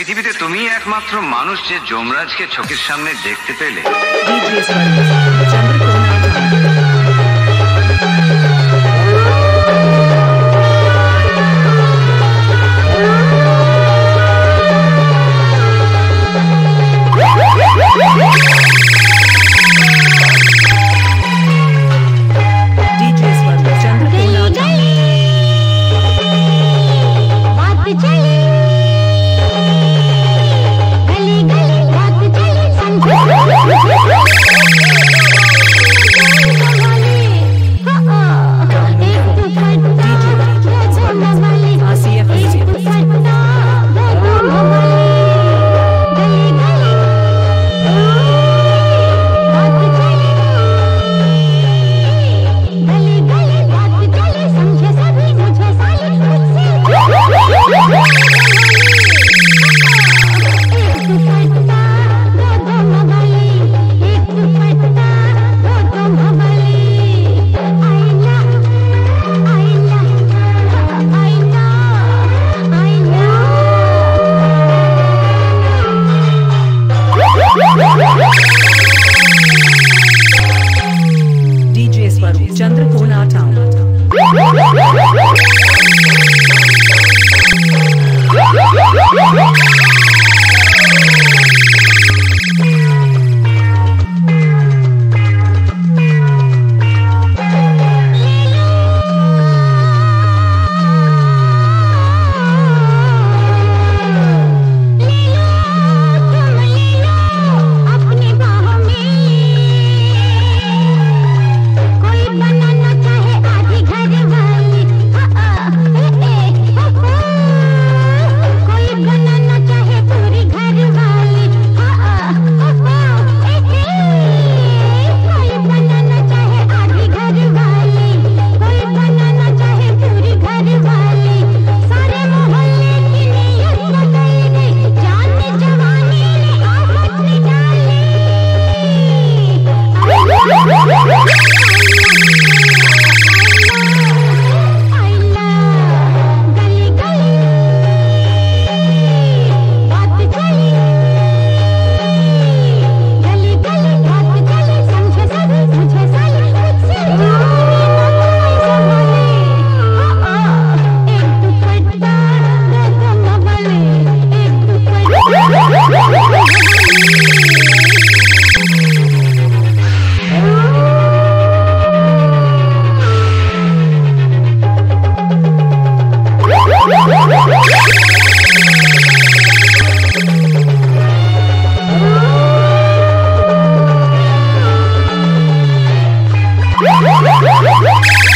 পৃথিবীতে তুমি একমাত্র মানুষ যে যমরাজকে চোখের সামনে দেখতে পেলে। Chandrakona town Woo!